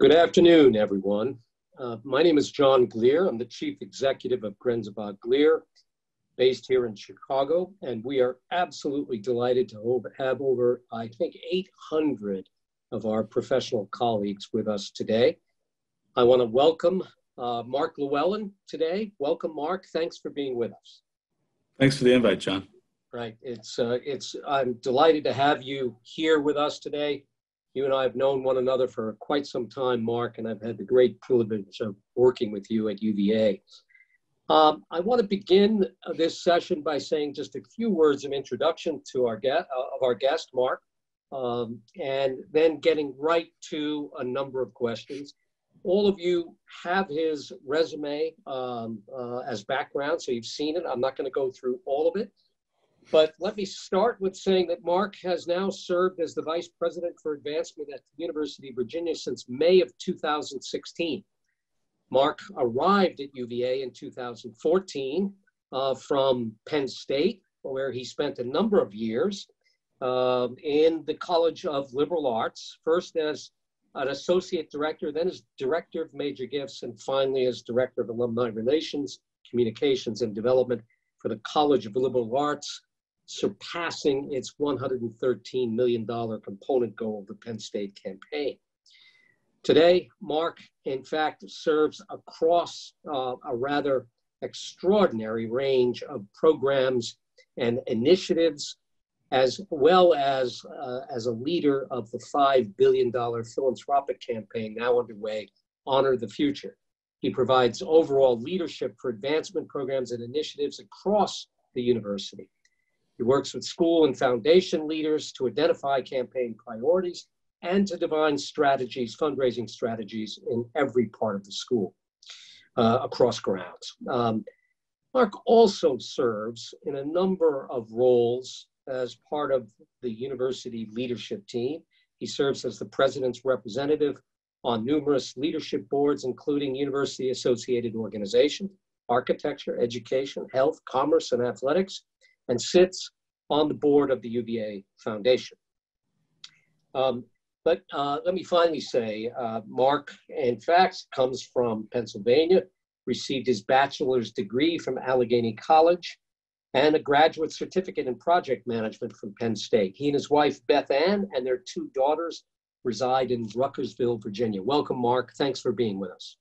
Good afternoon, everyone. Uh, my name is John Glier. I'm the Chief Executive of Grenzebach Glier, based here in Chicago, and we are absolutely delighted to have over, I think, 800 of our professional colleagues with us today. I want to welcome uh, Mark Luellen today. Welcome, Mark. Thanks for being with us. Thanks for the invite, John. Right. It's uh, it's. I'm delighted to have you here with us today. You and I have known one another for quite some time, Mark, and I've had the great privilege of working with you at UVA. Um, I want to begin this session by saying just a few words of introduction to our guest, uh, of our guest, Mark, um, and then getting right to a number of questions. All of you have his resume um, uh, as background, so you've seen it. I'm not going to go through all of it. But let me start with saying that Mark has now served as the Vice President for Advancement at the University of Virginia since May of 2016. Mark arrived at UVA in 2014 uh, from Penn State, where he spent a number of years uh, in the College of Liberal Arts, first as an associate director, then as director of major gifts, and finally as director of alumni relations, communications, and development for the College of Liberal Arts surpassing its $113 million component goal of the Penn State campaign. Today, Mark, in fact, serves across uh, a rather extraordinary range of programs and initiatives, as well as, uh, as a leader of the $5 billion philanthropic campaign now underway, Honor the Future. He provides overall leadership for advancement programs and initiatives across the university. He works with school and foundation leaders to identify campaign priorities and to define strategies, fundraising strategies in every part of the school uh, across grounds. Um, Mark also serves in a number of roles as part of the university leadership team. He serves as the president's representative on numerous leadership boards, including university associated organizations, architecture, education, health, commerce, and athletics, and sits on the board of the UVA Foundation. Um, but uh, let me finally say, uh, Mark, in fact, comes from Pennsylvania, received his bachelor's degree from Allegheny College, and a graduate certificate in project management from Penn State. He and his wife, Beth Ann, and their two daughters reside in Ruckersville, Virginia. Welcome, Mark. Thanks for being with us.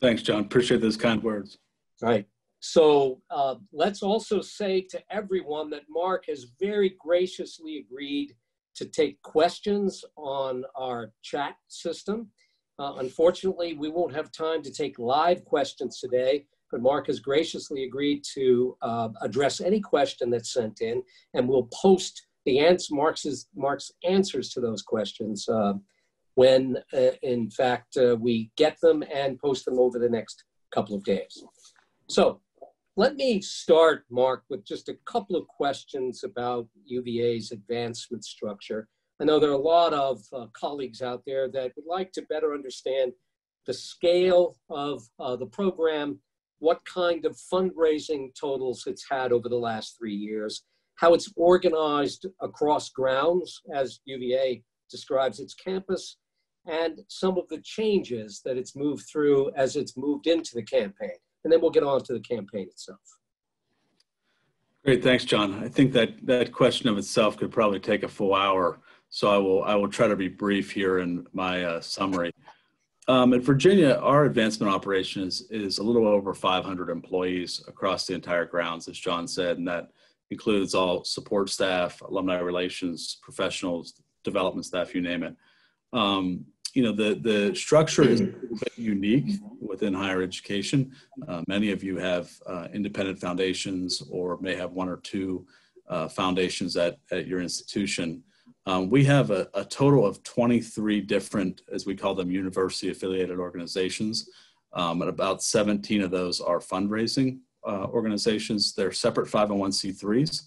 Thanks, John. Appreciate those kind words. All right. So uh, let's also say to everyone that Mark has very graciously agreed to take questions on our chat system. Uh, unfortunately, we won't have time to take live questions today, but Mark has graciously agreed to uh, address any question that's sent in, and we'll post the answer, Mark's, Mark's answers to those questions uh, when, uh, in fact, uh, we get them and post them over the next couple of days. So let me start, Mark, with just a couple of questions about UVA's advancement structure. I know there are a lot of uh, colleagues out there that would like to better understand the scale of uh, the program, what kind of fundraising totals it's had over the last three years, how it's organized across grounds, as UVA describes its campus, and some of the changes that it's moved through as it's moved into the campaign and then we'll get on to the campaign itself. Great, thanks, John. I think that that question of itself could probably take a full hour, so I will I will try to be brief here in my uh, summary. Um, in Virginia, our advancement operation is, is a little over 500 employees across the entire grounds, as John said, and that includes all support staff, alumni relations, professionals, development staff, you name it. Um, you know the the structure is unique within higher education. Uh, many of you have uh, independent foundations or may have one or two uh, foundations at, at your institution. Um, we have a, a, total of 23 different, as we call them, university affiliated organizations. Um, and about 17 of those are fundraising uh, organizations. They're separate 501c3s.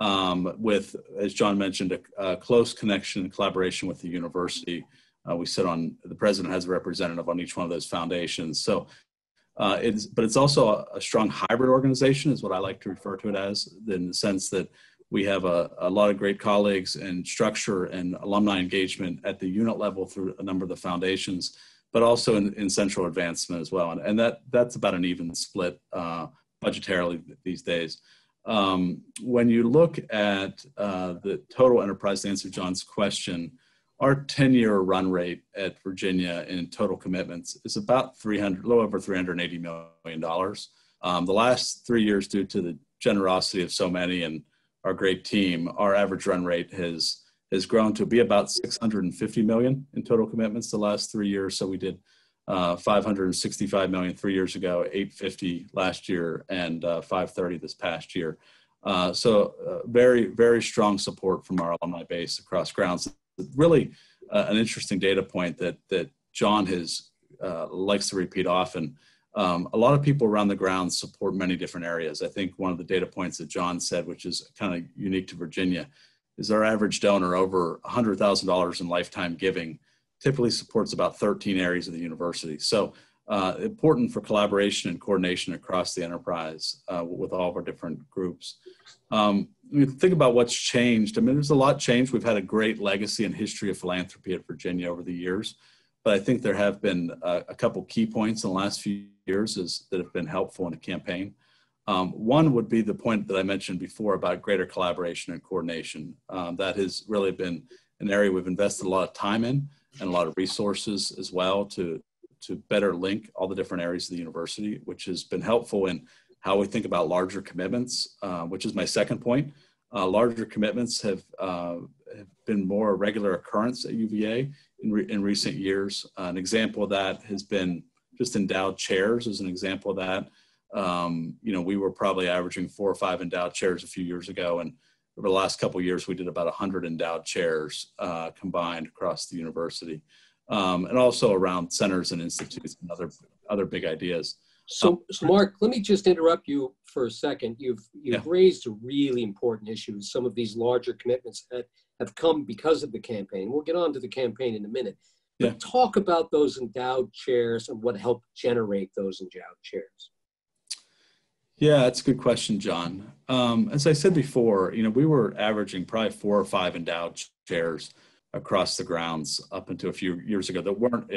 Um, with, as John mentioned, a, a close connection and collaboration with the university uh, we sit on the president has a representative on each one of those foundations. So uh, it's, but it's also a, a, strong hybrid organization, is what I like to refer to it as, in the sense that we have a, a lot of great colleagues and structure and alumni engagement at the unit level through a number of the foundations. but also in, in central advancement as well. And, and that that's about an even split uh, budgetarily these days. Um, when you look at uh, the total enterprise, to answer John's question, our 10-year run rate at Virginia in total commitments is about 300, a little over 380 million dollars. Um, the last three years, due to the generosity of so many and our great team, our average run rate has has grown to be about 650 million in total commitments the last three years. So we did uh, 565 million three years ago, 850 last year, and uh, 530 this past year. Uh, so uh, very, very strong support from our alumni base across grounds. Really, uh, an interesting data point that that John has uh, likes to repeat often. Um, a lot of people around the ground support many different areas. I think one of the data points that John said, which is kind of unique to Virginia, is our average donor over $100,000 in lifetime giving typically supports about 13 areas of the university. So uh, important for collaboration and coordination across the enterprise uh, with all of our different groups. Um, you think about what's changed, I mean, there's a lot changed. We've had a great legacy and history of philanthropy at Virginia over the years, but I think there have been a, a couple key points in the last few years is, that have been helpful in the campaign. Um, one would be the point that I mentioned before about greater collaboration and coordination. Um, that has really been an area we've invested a lot of time in and a lot of resources as well to, to better link all the different areas of the university, which has been helpful in how we think about larger commitments, uh, which is my second point. Uh, larger commitments have, uh, have been more a regular occurrence at UVA in, re- in recent years. an example of that has been just endowed chairs as an example of that. Um, you know, we were probably averaging four or five endowed chairs a few years ago, and over the last couple years, we did about 100 endowed chairs uh, combined across the university, um, and also around centers and institutes and other other big ideas. So, um, so Mark, let me just interrupt you for a second. You've you've yeah. raised a really important issue. Some of these larger commitments that have come because of the campaign. We'll get on to the campaign in a minute. But yeah. talk about those endowed chairs and what helped generate those endowed chairs. Yeah, that's a good question, John. Um, as I said before, you know, we were averaging probably four or five endowed chairs across the grounds up until a few years ago that weren't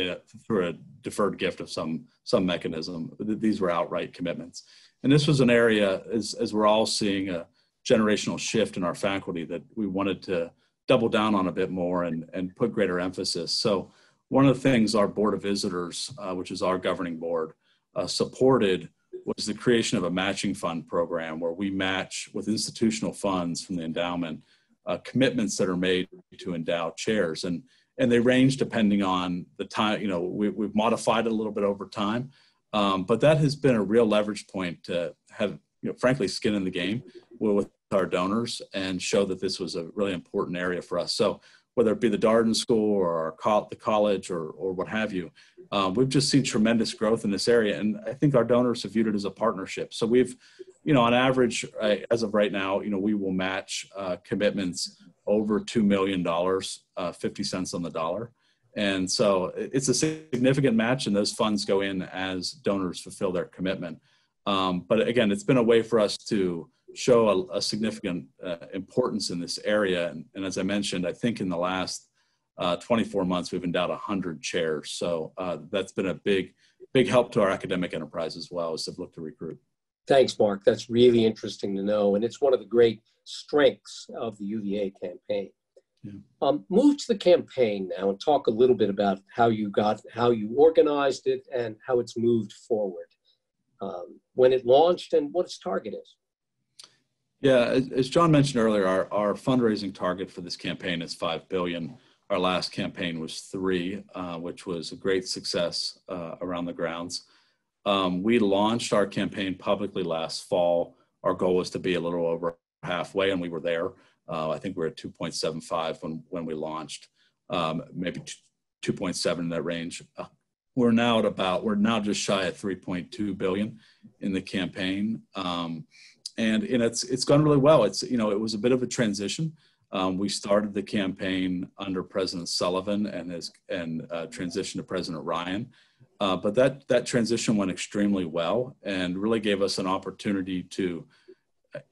through a deferred gift of some some mechanism. These were outright commitments, and this was an area as as we're all seeing a generational shift in our faculty that we wanted to double down on a bit more and and put greater emphasis. So one of the things our board of visitors, uh, which is our governing board, uh, supported was the creation of a matching fund program where we match with institutional funds from the endowment uh, commitments that are made to endow chairs and and they range depending on the time you know we, have modified it a little bit over time um, but that has been a real leverage point to have you know frankly skin in the game with our donors and show that this was a really important area for us so whether it be the Darden School or co- the college or, or what have you. Um, we've just seen tremendous growth in this area, and I think our donors have viewed it as a partnership. So we've, you know, on average, as of right now, you know, we will match uh, commitments over two million dollars, uh, fifty cents on the dollar, and so it's a significant match, and those funds go in as donors fulfill their commitment. Um, but again, it's been a way for us to show a, a significant uh, importance in this area. And, and, as I mentioned, I think in the last uh, 24 months, we've endowed 100 chairs. So uh, that's been a big, big help to our academic enterprise as well as they've looked to recruit. Thanks, Mark. That's really interesting to know. And it's one of the great strengths of the UVA campaign. Yeah. Um, move to the campaign now and talk a little bit about how you got, how you organized it and how it's moved forward. Um, when it launched and what its target is. Yeah, as John mentioned earlier, our, our fundraising target for this campaign is five billion. Our last campaign was three, uh, which was a great success uh, around the grounds. Um, we launched our campaign publicly last fall. Our goal was to be a little over halfway, and we were there. Uh, I think we are at 2.75 when when we launched, um, maybe 2.7 in that range. Uh, we're now at about we're now just shy of 3.2 billion in the campaign. Um, and, and it's it's gone really well. It's you know it was a bit of a transition. Um, we started the campaign under President Sullivan and his and uh, transitioned to President Ryan, uh, but that that transition went extremely well and really gave us an opportunity to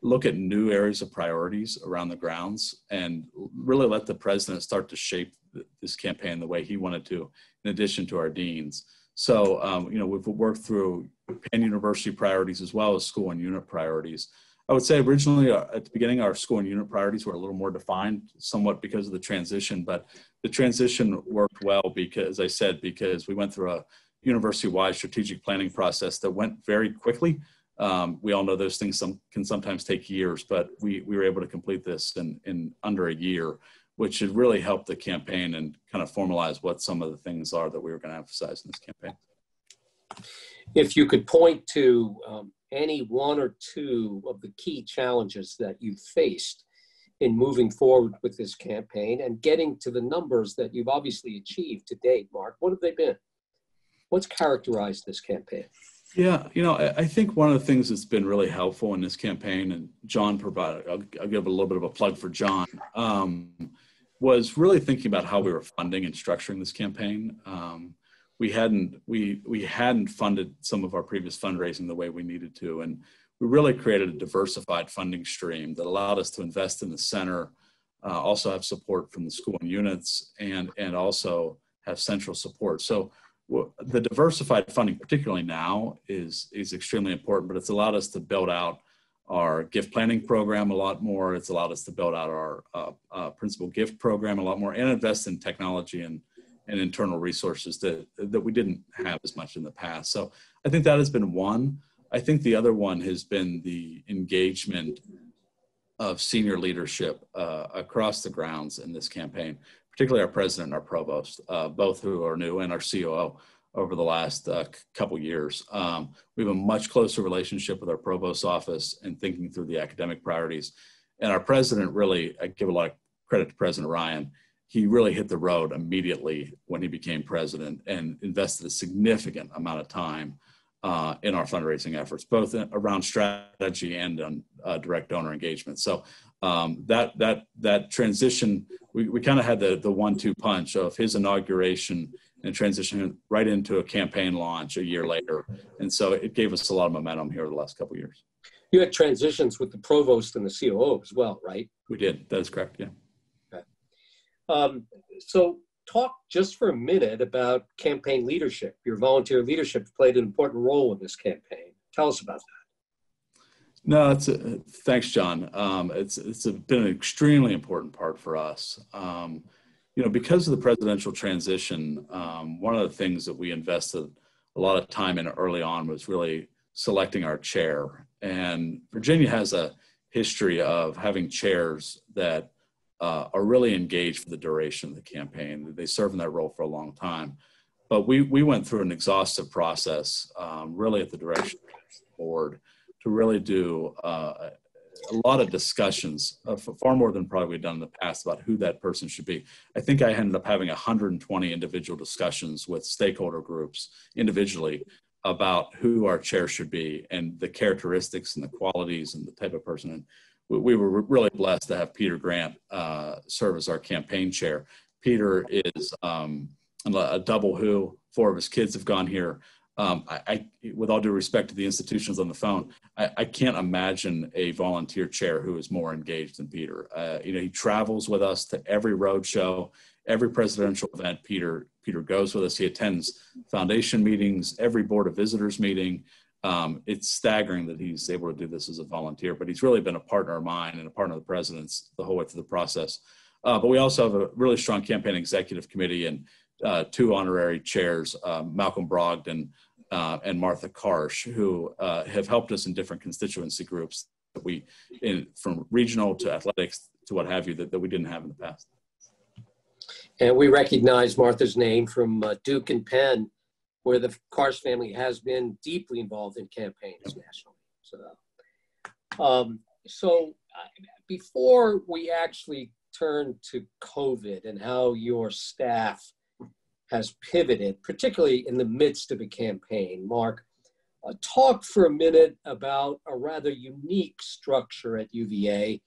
look at new areas of priorities around the grounds and really let the president start to shape this campaign the way he wanted to, in addition to our deans. So, um, you know, we've worked through Penn University priorities as well as school and unit priorities. I would say originally uh, at the beginning, our school and unit priorities were a little more defined, somewhat because of the transition, but the transition worked well because, as I said, because we went through a university-wide strategic planning process that went very quickly. Um, we all know those things some, can sometimes take years, but we, we were able to complete this in, in under a year, which should really help the campaign and kind of formalize what some of the things are that we were going to emphasize in this campaign. If you could point to um, any one or two of the key challenges that you faced in moving forward with this campaign and getting to the numbers that you've obviously achieved to date, Mark, what have they been? What's characterized this campaign? Yeah, you know, I, I, think one of the things that's been really helpful in this campaign, and John provided, I'll, I'll give a little bit of a plug for John, um, was really thinking about how we were funding and structuring this campaign. Um, we hadn't we we hadn't funded some of our previous fundraising the way we needed to, and we really created a diversified funding stream that allowed us to invest in the center, uh, also have support from the school and units, and and also have central support. So the diversified funding, particularly now, is is extremely important. But it's allowed us to build out our gift planning program a lot more. It's allowed us to build out our uh, uh, principal gift program a lot more, and invest in technology and and internal resources that that we didn't have as much in the past. So I think that has been one. I think the other one has been the engagement of senior leadership uh, across the grounds in this campaign particularly our president and our provost, uh, both who are new, and our COO over the last uh, couple years. Um, we have a much closer relationship with our provost office and thinking through the academic priorities. And our president really, I give a lot of credit to President Ryan. He really hit the road immediately when he became president and invested a significant amount of time uh, in our fundraising efforts, both in, around strategy and on uh, direct donor engagement. So um, that that that transition, we, we kind of had the the one-two punch of his inauguration and transitioning right into a campaign launch a year later, and so it gave us a lot of momentum here the last couple years. You had transitions with the provost and the COO as well, right? We did. That is correct. Yeah. Okay. Um, so talk just for a minute about campaign leadership. Your volunteer leadership played an important role in this campaign. Tell us about that. No, it's a, thanks, John. Um, it's it's a, been an extremely important part for us. Um, you know, because of the presidential transition, um, one of the things that we invested a lot of time in early on was really selecting our chair. And Virginia has a history of having chairs that uh, are really engaged for the duration of the campaign. They serve in that role for a long time. But we, we went through an exhaustive process, um, really at the direction of the board, to really do uh, a lot of discussions, uh, far more than probably done in the past, about Hoo that person should be. I think I ended up having 120 individual discussions with stakeholder groups individually about who our chair should be and the characteristics and the qualities and the type of person. And we, we were really blessed to have Peter Grant uh, serve as our campaign chair. Peter is um, a double who. Four of his kids have gone here. Um, I, I, with all due respect to the institutions on the phone, I, I, can't imagine a volunteer chair who is more engaged than Peter. Uh, you know, he travels with us to every road show, every presidential event. Peter Peter goes with us. He attends foundation meetings, every board of visitors meeting. Um, it's staggering that he's able to do this as a volunteer, but he's really been a partner of mine and a partner of the president's the whole way through the process. Uh, but we also have a really strong campaign executive committee and uh, two honorary chairs, uh, Malcolm Brogdon uh, and Martha Karsh, who uh, have helped us in different constituency groups that we, in, from regional to athletics to what have you, that, that we didn't have in the past. And we recognize Martha's name from uh, Duke and Penn, where the Karsh family has been deeply involved in campaigns nationally. So, um, so before we actually turn to COVID and how your staff has pivoted, particularly in the midst of a campaign. Mark, uh, talk for a minute about a rather unique structure at UVA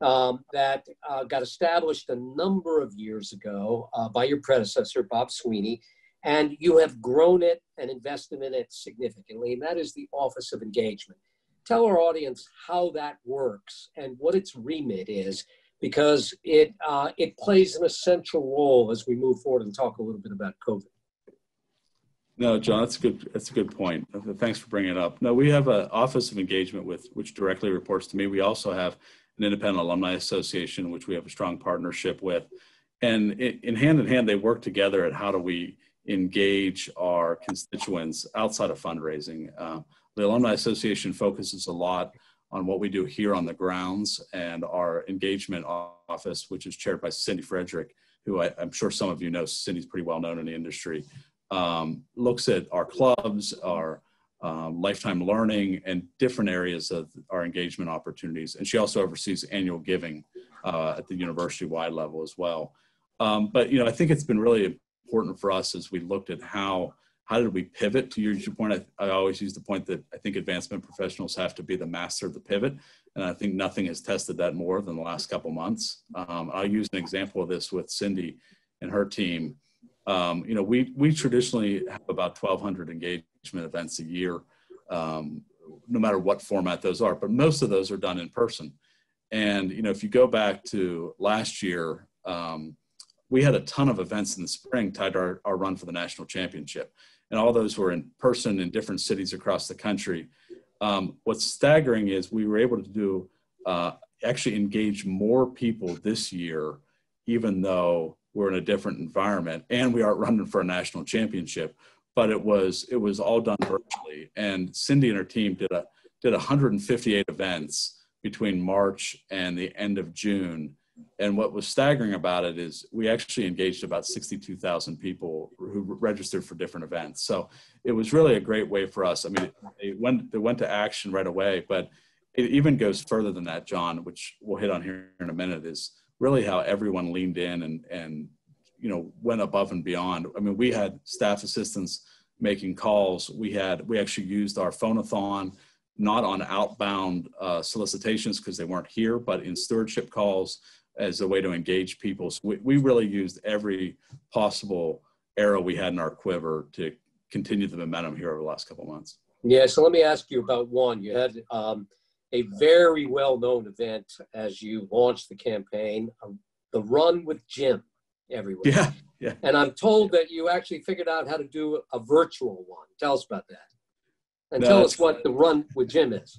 um, that uh, got established a number of years ago uh, by your predecessor, Bob Sweeney, and you have grown it and invested in it significantly, and that is the Office of Engagement. Tell our audience how that works and what its remit is because it uh, it plays an essential role as we move forward and talk a little bit about COVID. No, John, that's a good. That's a good point. Thanks for bringing it up. No, we have an office of engagement with which directly reports to me. We also have an independent alumni association, which we have a strong partnership with, and in hand in hand, they work together at how do we engage our constituents outside of fundraising. Uh, the alumni association focuses a lot on what we do here on the grounds, and our engagement office, which is chaired by Cindy Frederick, who I, am sure some of you know. Cindy's pretty well known in the industry um, looks at our clubs, our um, lifetime learning, and different areas of our engagement opportunities. And she also oversees annual giving uh, at the university-wide level as well. Um, but you know, I think it's been really important for us as we looked at how how did we pivot to your, point. I, I always use the point that I think advancement professionals have to be the master of the pivot, and I think nothing has tested that more than the last couple months. Um, I'll use an example of this with Cindy and her team. Um, you know, we we traditionally have about 1,200 engagement events a year, um, no matter what format those are. But most of those are done in person. And you know, if you go back to last year, um, we had a ton of events in the spring tied to our, our run for the national championship, and all those were in person in different cities across the country. Um, what's staggering is we were able to do uh, actually engage more people this year, even though we're in a different environment and we aren't running for a national championship but it was it was all done virtually and cindy and her team did a did 158 events between march and the end of june and what was staggering about it is we actually engaged about 62,000 people who registered for different events. So it was really a great way for us. I mean, they went, they went to action right away, but it even goes further than that, John, which we'll hit on here in a minute, is really how everyone leaned in and and you know went above and beyond. I mean, we had staff assistants making calls. We had we actually used our phonathon not on outbound uh, solicitations because they weren't here, but in stewardship calls as a way to engage people. So we, we really used every possible arrow we had in our quiver to continue the momentum here over the last couple months. Yeah, so let me ask you about one. You had um, a very well-known event as you launched the campaign, um, the Run with Jim everywhere. Yeah, yeah. And I'm told that you actually figured out how to do a virtual one. Tell us about that. And no, tell us what the Run with Jim is.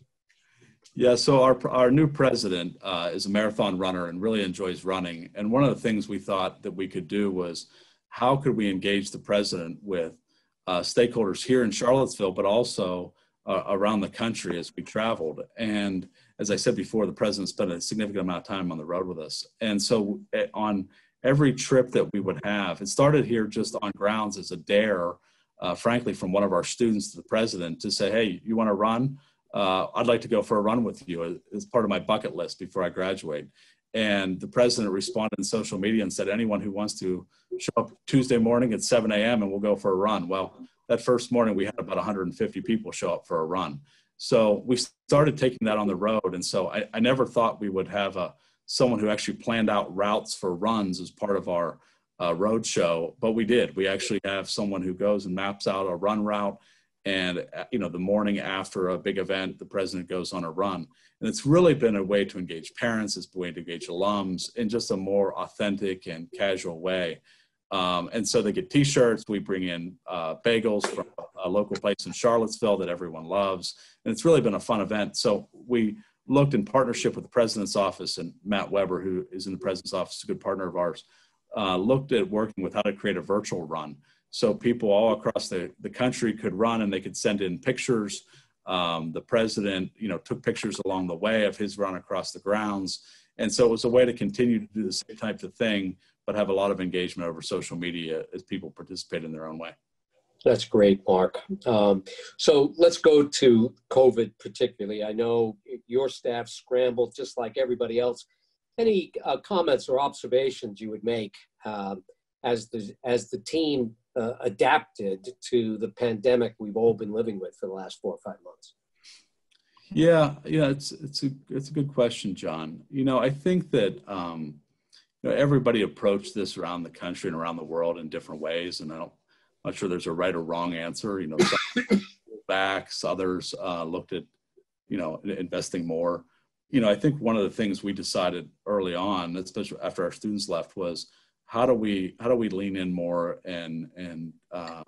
Yeah, so our, our new president uh, is a marathon runner and really enjoys running. And one of the things we thought that we could do was how could we engage the president with uh, stakeholders here in Charlottesville, but also uh, around the country as we traveled. And as I said before, the president spent a significant amount of time on the road with us. And so eh, on every trip that we would have, it started here just on grounds as a dare, uh, frankly, from one of our students to the president to say, hey, you want to run? Uh, I'd like to go for a run with you as part of my bucket list before I graduate. And the president responded in social media and said, anyone who wants to show up Tuesday morning at 7 a.m. and we'll go for a run. Well, that first morning we had about 150 people show up for a run. So we started taking that on the road. And so I, I never thought we would have a, someone who actually planned out routes for runs as part of our uh, road show, but we did. We actually have someone who goes and maps out a run route. And uh, you know, the morning after a big event, the president goes on a run, and it's really been a way to engage parents, it's a way to engage alums in just a more authentic and casual way. Um, and so they get T-shirts. We bring in uh, bagels from a local place in Charlottesville that everyone loves, and it's really been a fun event. So we looked in partnership with the president's office and Matt Weber, who is in the president's office, a good partner of ours, uh, looked at working with how to create a virtual run. So people all across the, the country could run and they could send in pictures. Um, the president, you know, took pictures along the way of his run across the grounds. And so it was a way to continue to do the same type of thing but have a lot of engagement over social media as people participate in their own way. That's great, Mark. Um, so let's go to COVID particularly. I know your staff scrambled just like everybody else. Any uh, comments or observations you would make um, as the as the team uh, adapted to the pandemic we've all been living with for the last four or five months? Yeah, yeah, it's it's a it's a good question, John. You know, I think that um, you know, everybody approached this around the country and around the world in different ways. And I don't, I'm not sure there's a right or wrong answer. You know, backs, others uh, looked at, you know, investing more. you know, I think one of the things we decided early on, especially after our students left, was how do we how do we lean in more and and uh,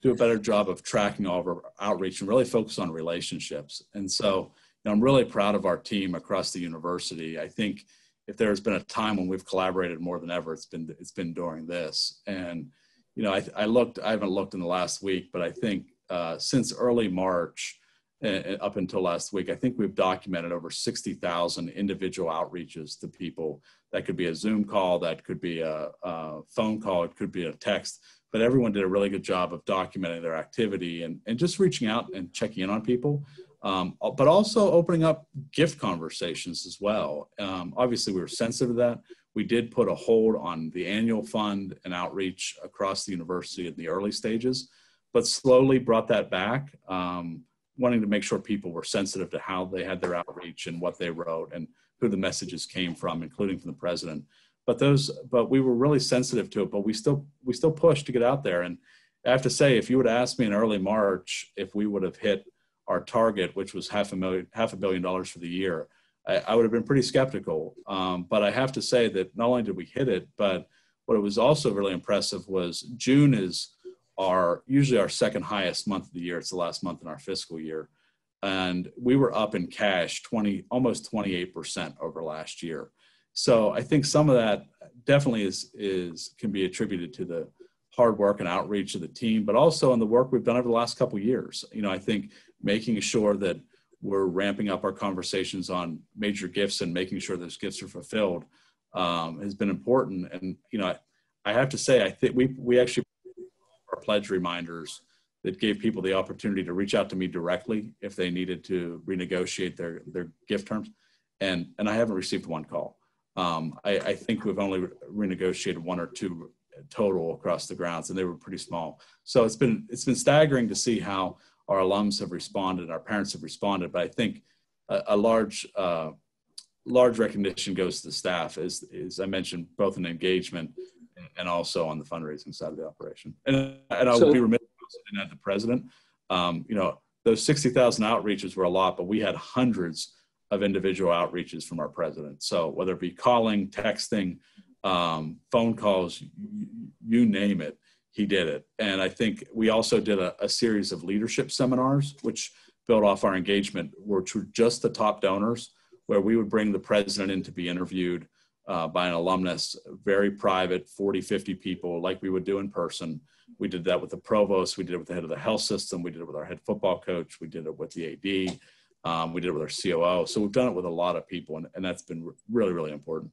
do a better job of tracking all of our outreach and really focus on relationships. And so, you know, I'm really proud of our team across the university. I think if there's been a time when we've collaborated more than ever, it's been it's been during this. And you know, I, I looked, I haven't looked in the last week, but I think uh, since early March uh, up until last week, I think we've documented over 60,000 individual outreaches to people. That could be a Zoom call, that could be a, a, phone call, it could be a text, but everyone did a really good job of documenting their activity and, and just reaching out and checking in on people. Um, but also opening up gift conversations as well. Um, obviously, we were sensitive to that. We did put a hold on the annual fund and outreach across the university in the early stages, but slowly brought that back. Um, wanting to make sure people were sensitive to how they had their outreach and what they wrote and who the messages came from, including from the president. But those, but we were really sensitive to it. But we still, we still pushed to get out there. And I have to say, if you would ask me in early March if we would have hit our target, which was half a million, half a billion dollars for the year, I, I would have been pretty skeptical. Um, but I have to say that not only did we hit it, but what was also really impressive was June is our usually our second highest month of the year. It's the last month in our fiscal year. And we were up in cash 20, almost 28% over last year. So I think some of that definitely is, is can be attributed to the hard work and outreach of the team, but also on the work we've done over the last couple years. You know, I think making sure that we're ramping up our conversations on major gifts and making sure those gifts are fulfilled um, has been important. And you know, I, I have to say, I think we we actually pledge reminders that gave people the opportunity to reach out to me directly if they needed to renegotiate their, their gift terms. And, and I haven't received one call. Um, I, I, think we've only renegotiated one or two total across the grounds and they were pretty small. So it's been, it's been staggering to see how our alums have responded, our parents have responded, but I think a, a large, uh, large recognition goes to the staff as, as I mentioned, both in engagement and also on the fundraising side of the operation. And, and I would be remiss if I the president. Um, you know, those 60,000 outreaches were a lot, but we had hundreds of individual outreaches from our president. So whether it be calling, texting, um, phone calls, you, you, name it, he did it. And I think we also did a, a series of leadership seminars, which built off our engagement, which were just the top donors, where we would bring the president in to be interviewed uh, by an alumnus, very private, 40, 50 people, like we would do in person. We did that with the provost, we did it with the head of the health system, we did it with our head football coach, we did it with the AD, um, we did it with our COO. So we've done it with a lot of people, and, and that's been really, really important.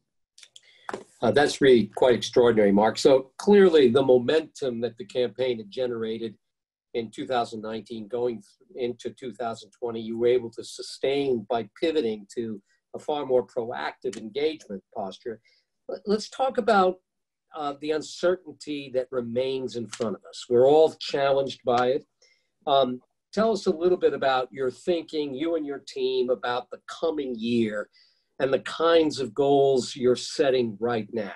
Uh, that's really quite extraordinary, Mark. So clearly, the momentum that the campaign had generated in 2019 going into 2020, you were able to sustain by pivoting to a far more proactive engagement posture. Let's talk about uh, the uncertainty that remains in front of us. We're all challenged by it. Um, tell us a little bit about your thinking, you and your team, about the coming year and the kinds of goals you're setting right now.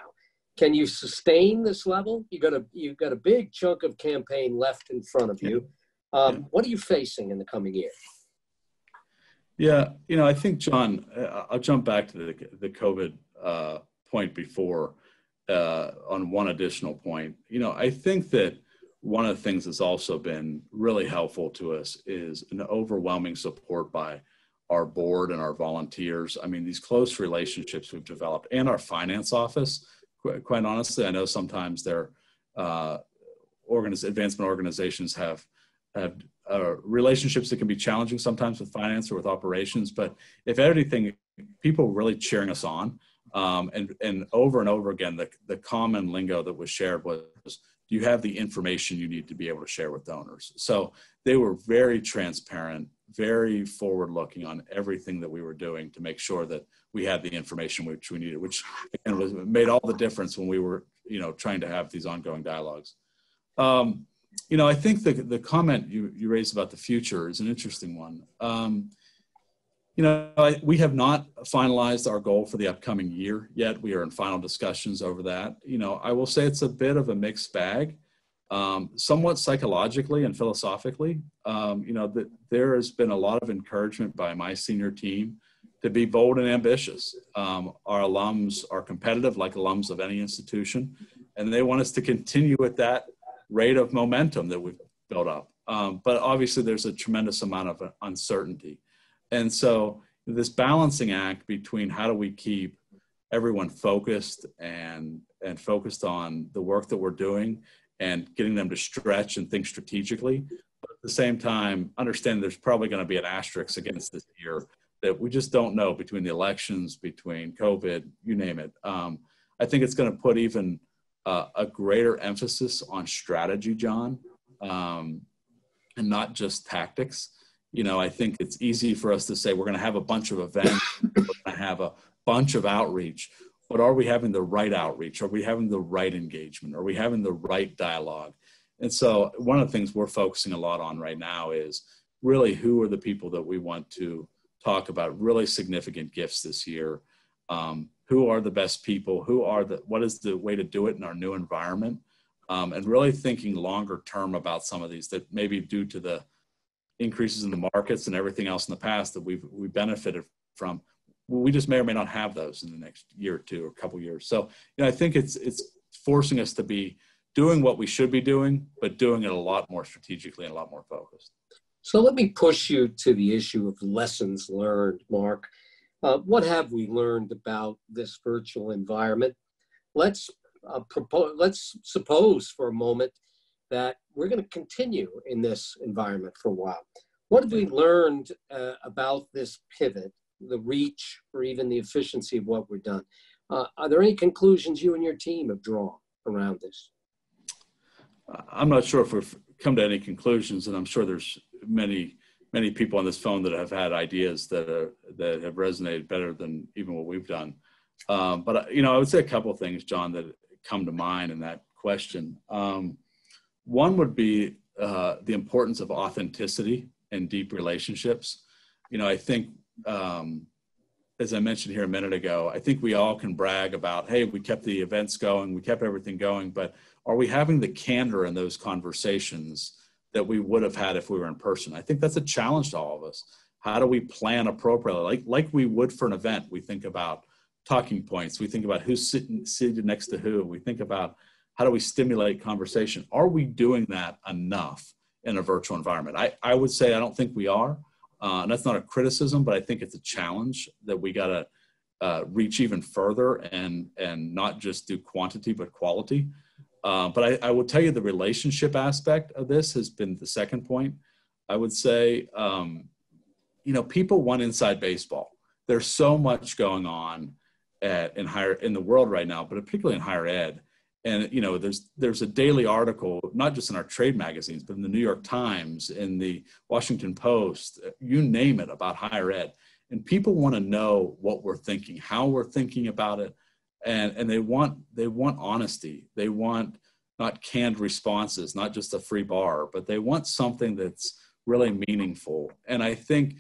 Can you sustain this level? You got a you got a big chunk of campaign left in front of you. Um, what are you facing in the coming year? Yeah, you know, I think John, uh, I'll jump back to the the COVID uh, point before uh, on one additional point. You know, I think that one of the things that's also been really helpful to us is an overwhelming support by our board and our volunteers. I mean, these close relationships we've developed and our finance office. Quite, quite honestly, I know sometimes their uh, organiz- advancement organizations have have uh, relationships that can be challenging sometimes with finance or with operations. But if anything, people really cheering us on. Um, and, and over and over again, the, the common lingo that was shared was, do you have the information you need to be able to share with donors? So they were very transparent, very forward looking on everything that we were doing to make sure that we had the information which we needed, which again, was, made all the difference when we were, you know, trying to have these ongoing dialogues. Um, you know, I think the, the comment you, you raised about the future is an interesting one. Um, you know, I, we have not finalized our goal for the upcoming year yet. We are in final discussions over that. You know, I will say it's a bit of a mixed bag, um, somewhat psychologically and philosophically. Um, you know, that there has been a lot of encouragement by my senior team to be bold and ambitious. Um, our alums are competitive, like alums of any institution, and they want us to continue at that rate of momentum that we've built up. Um, but obviously, there's a tremendous amount of uncertainty. And so, this balancing act between how do we keep everyone focused and, and focused on the work that we're doing and getting them to stretch and think strategically. But at the same time, understand there's probably going to be an asterisk against this year that we just don't know between the elections, between COVID, you name it. Um, I think it's going to put even uh, a greater emphasis on strategy, John, um, and not just tactics. You know, I think it's easy for us to say we're going to have a bunch of events, we're going to have a bunch of outreach, but are we having the right outreach? Are we having the right engagement? Are we having the right dialogue? And so, one of the things we're focusing a lot on right now is really who are the people that we want to talk about really significant gifts this year. Um, who are the best people? Who are the, what is the way to do it in our new environment? Um, and really thinking longer term about some of these that maybe due to the increases in the markets and everything else in the past that we've we benefited from. We just may or may not have those in the next year or two or a couple years. So, you know, I think it's it's forcing us to be doing what we should be doing, but doing it a lot more strategically and a lot more focused. So let me push you to the issue of lessons learned, Mark. Uh, what have we learned about this virtual environment? Let's uh, propose, let's suppose for a moment that we're going to continue in this environment for a while. What have we learned uh, about this pivot, the reach, or even the efficiency of what we've done? Uh, are there any conclusions you and your team have drawn around this? I'm not sure if we've come to any conclusions, and I'm sure there's many many people on this phone that have had ideas that are, that have resonated better than even what we've done. Um, but you know, I would say a couple things, John, that come to mind in that question. Um, one would be uh, the importance of authenticity and deep relationships. You know, I think, um, as I mentioned here a minute ago, I think we all can brag about, hey, we kept the events going, we kept everything going, but are we having the candor in those conversations that we would have had if we were in person. I think that's a challenge to all of us. How do we plan appropriately? Like, like we would for an event, we think about talking points. We think about who's sitting seated next to who. We think about how do we stimulate conversation. Are we doing that enough in a virtual environment? I, I would say I don't think we are. Uh, and that's not a criticism, but I think it's a challenge that we got to uh, reach even further and and not just do quantity but quality. Uh, but I, I, will tell you the relationship aspect of this has been the second point. I would say, um, you know, people want inside baseball. There's so much going on at, in higher in the world right now, but particularly in higher ed. And you know, there's there's a daily article, not just in our trade magazines, but in the New York Times, in the Washington Post, you name it, about higher ed. And people want to know what we're thinking, how we're thinking about it, and and they want they want honesty. They want not canned responses not just a free bar but they want something that's really meaningful. And i think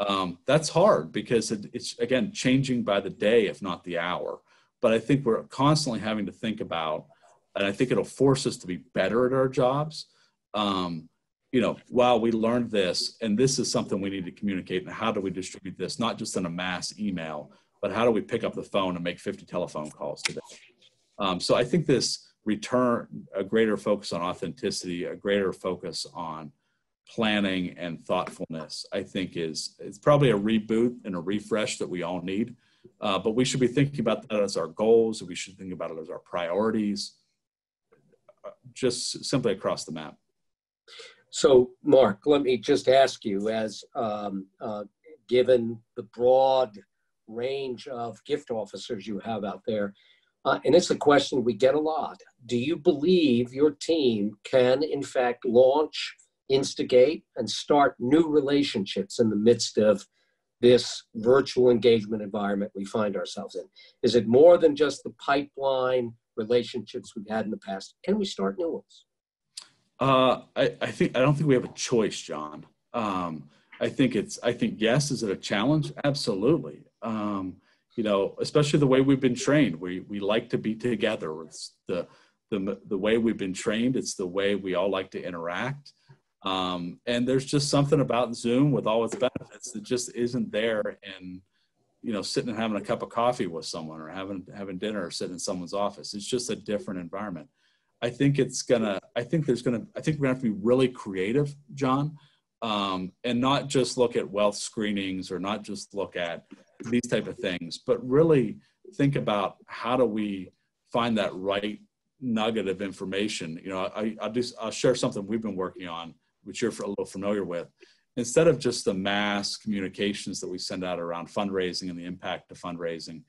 um, that's hard because it, it's again changing by the day if not the hour. But i think we're constantly having to think about and i think it'll force us to be better at our jobs. Um, you know wow we learned this and this is something we need to communicate and how do we distribute this not just in a mass email but how do we pick up the phone and make 50 telephone calls today? Um, so I think this return a greater focus on authenticity, a greater focus on planning and thoughtfulness, I think is it's probably a reboot and a refresh that we all need. Uh, but we should be thinking about that as our goals. We should think about it as our priorities, uh, just simply across the map. So, Mark, let me just ask you, as um, uh, given the broad range of gift officers you have out there. Uh, and it's a question we get a lot. Do you believe your team can, in fact, launch, instigate, and start new relationships in the midst of this virtual engagement environment we find ourselves in? Is it more than just the pipeline relationships we've had in the past? Can we start new ones? Uh, I, I, think I don't think we have a choice, John. Um, I think it's. I think yes. Is it a challenge? Absolutely. Um, you know, especially the way we've been trained. We we like to be together. It's the the the way we've been trained. It's the way we all like to interact. Um, and there's just something about Zoom with all its benefits that just isn't there in you know, sitting and having a cup of coffee with someone or having having dinner or sitting in someone's office. It's just a different environment. I think it's gonna. I think there's gonna. I think we're gonna have to be really creative, John, um, and not just look at wealth screenings or not just look at these type of things, but really think about how do we find that right nugget of information. You know, I, I'll just I'll share something we've been working on, which you're a little familiar with. Instead of just the mass communications that we send out around fundraising and the impact of fundraising,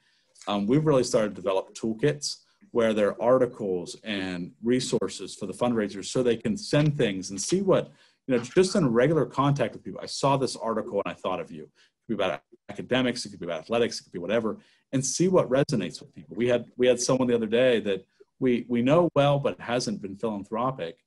um, we've really started to develop toolkits where there are articles and resources for the fundraisers so they can send things and see what you know, just in regular contact with people. I saw this article and I thought of you. It could be about academics, it could be about athletics, it could be whatever, and see what resonates with people. We had we had someone the other day that we we know well but hasn't been philanthropic,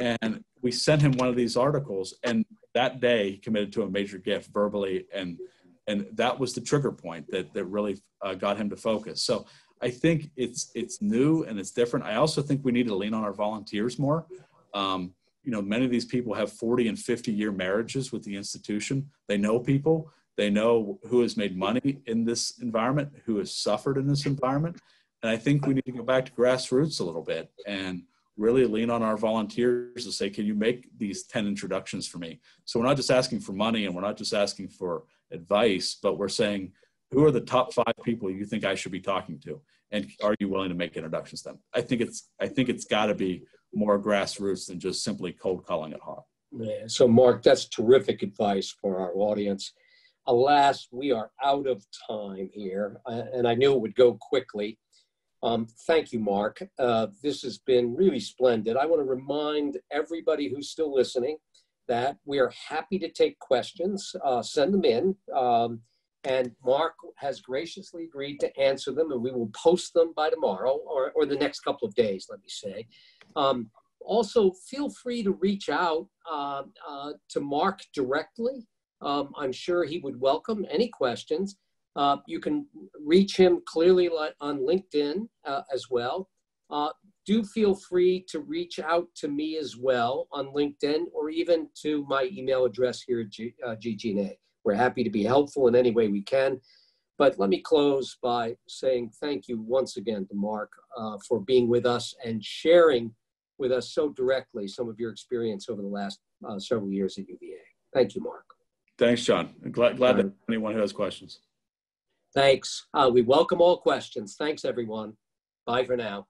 and we sent him one of these articles, and that day he committed to a major gift verbally, and and that was the trigger point that that really uh, got him to focus. So I think it's it's new and it's different. I also think we need to lean on our volunteers more. Um, you know, many of these people have 40 and 50 year marriages with the institution. They know people. They know who has made money in this environment, who has suffered in this environment. And I think we need to go back to grassroots a little bit and really lean on our volunteers to say, can you make these 10 introductions for me? So we're not just asking for money and we're not just asking for advice, but we're saying, who are the top five people you think I should be talking to? And are you willing to make introductions to them? I think it's, I think it's gotta be more grassroots than just simply cold calling it hot. Yeah, so Mark, that's terrific advice for our audience. Alas, we are out of time here, uh, and I knew it would go quickly. Um, thank you, Mark. Uh, this has been really splendid. I want to remind everybody who's still listening that we are happy to take questions. Uh, send them in. Um, and Mark has graciously agreed to answer them, and we will post them by tomorrow or, or the next couple of days, let me say. Um, also, feel free to reach out uh, uh, to Mark directly. Um, I'm sure he would welcome any questions. Uh, you can reach him clearly on LinkedIn uh, as well. Uh, do feel free to reach out to me as well on LinkedIn or even to my email address here at G, uh, GG&A. We're happy to be helpful in any way we can. But let me close by saying thank you once again to Mark uh, for being with us and sharing with us so directly some of your experience over the last uh, several years at UVA. Thank you, Mark. Thanks, John. glad, glad that anyone who has questions. Thanks. Uh, we welcome all questions. Thanks, everyone. Bye for now.